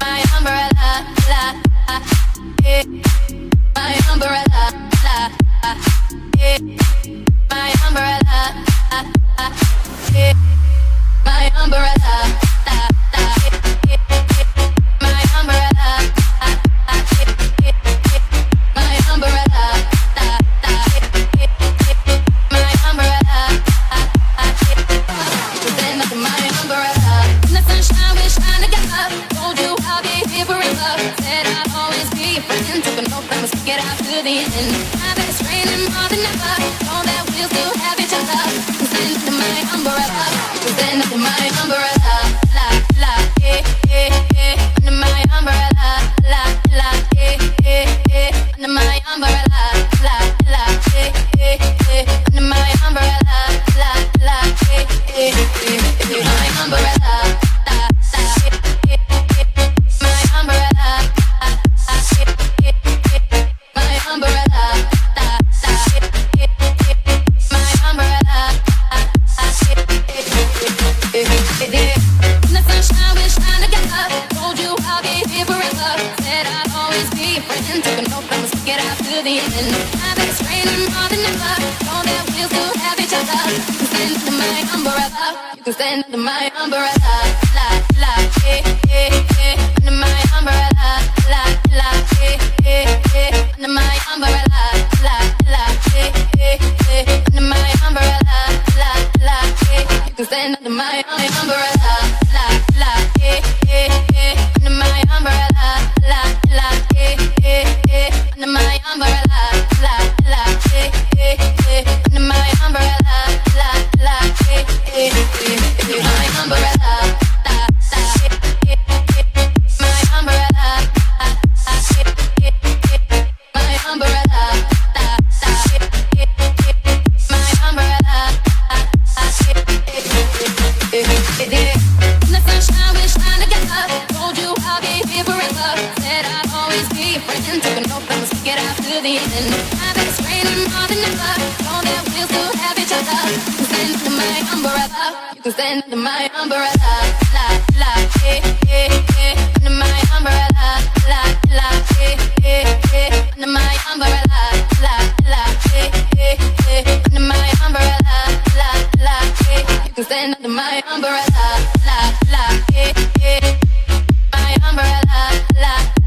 my umbrella, my umbrella, my umbrella, Said I'd always be your friend, took no promise to get out to the end. I to the end. I've been straining more than ever. Know that we still have each other. Stand eh, eh, eh. under my umbrella. You can stand under my umbrella. Under my umbrella. Under my umbrella. Under my umbrella. You can stand under my umbrella. took an open to get out to the end. I've been straining more than ever, know that we'll still have each other. You can stand under my umbrella, you can stand under my umbrella, la la, eh eh eh, under my umbrella, la la, eh eh eh, under my umbrella, la la, eh eh eh, under my umbrella, la la, eh, you can stand under my umbrella, la la, eh eh, my umbrella, la. la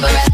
number.